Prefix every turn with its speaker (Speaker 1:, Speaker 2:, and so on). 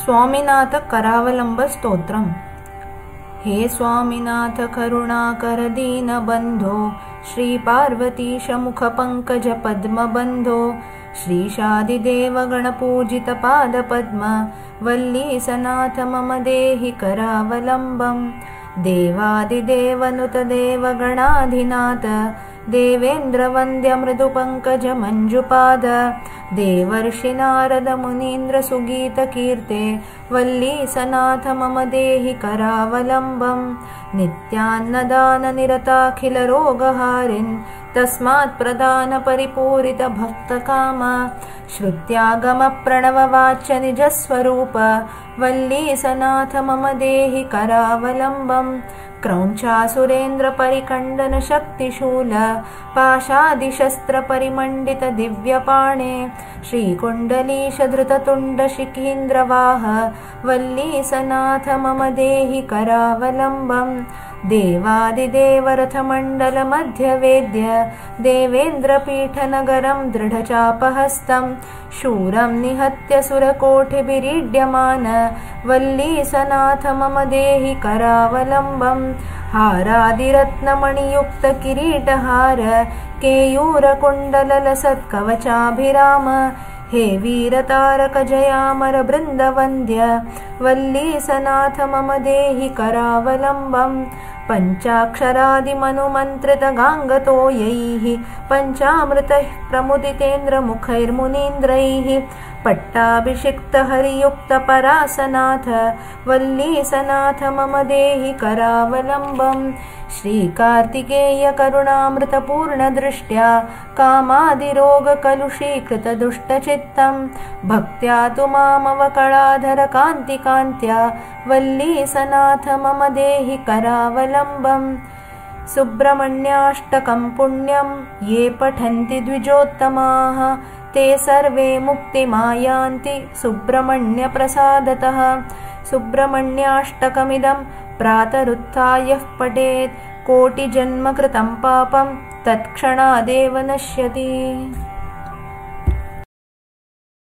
Speaker 1: स्वामिनाथ करावलम्बस्तोत्रम् हे स्वामिनाथ करुणाकर दीनबन्धो श्रीपार्वतीशमुखपङ्कजपद्मबन्धो श्रीशादिदेवगणपूजितपादपद्म वल्लीसनाथ मम देहि करावलम्बम् देवादिदेवनुतदेवगणाधिनाथ देवेन्द्रवन्द्यमृदुपङ्कजमञ्जुपाद देवर्षि नारदमुनीन्द्रसुगीतकीर्ते वल्लीसनाथ मम देहि करावलम्बम्। नित्यान्नदाननिरताखिलरोगहारिन् तस्मात् प्रदानपरिपूरितभक्तकाम श्रुत्यागमप्रणववाच्य निजस्वरूप वल्लीसनाथ मम देहि करावलम्बम्। क्रौञ्चासुरेन्द्रपरिकण्डनशक्तिशूल पाशादिशस्त्रपरिमण्डितदिव्यपाणे श्रीकुण्डलीशधृततुण्डशिखीन्द्रवाह वल्लीसनाथ मम देहि करावलम्बम् देवादिदेवरथमण्डलमध्यवेद्य देवेन्द्रपीठनगरं दृढचापहस्तं शूरं निहत्य सुरकोटिभिरीड्यमान वल्लीसनाथ मम देहि करावलम्बम् हारादिरत्नमणियुक्तकिरीटहार केयूरकुण्डललसत्कवचाभिराम हे वीरतारकजयामरबृन्दवन्द्य वल्लीसनाथ मम देहि करावलम्बम् पञ्चाक्षरादिमनुमन्त्रितगाङ्गतोयैः पञ्चामृतैः प्रमुदितेन्द्रमुखैर्मुनीन्द्रैः पट्टाभिषिक्तहरियुक्तपरासनाथ वल्लीसनाथ मम देहि करावलम्बम् श्रीकार्तिकेयकरुणामृतपूर्णदृष्ट्या कामादिरोगकलुषीकृतदुष्टचित्तं भक्त्या तु मामवकळाधरकान्तिकान्त्या वल्लीसनाथ मम देहि करावलम्बम् सुब्रह्मण्याष्टकं पुण्यं ये पठन्ति द्विजोत्तमाः। ते सर्वे मुक्तिमायान्ति। सुब्रह्मण्यप्रसादतः। सुब्रह्मण्याष्टकमिदं प्रातरुत्थायः पठेत्। कोटिजन्मकृतं पापं तत्क्षणादेव नश्यति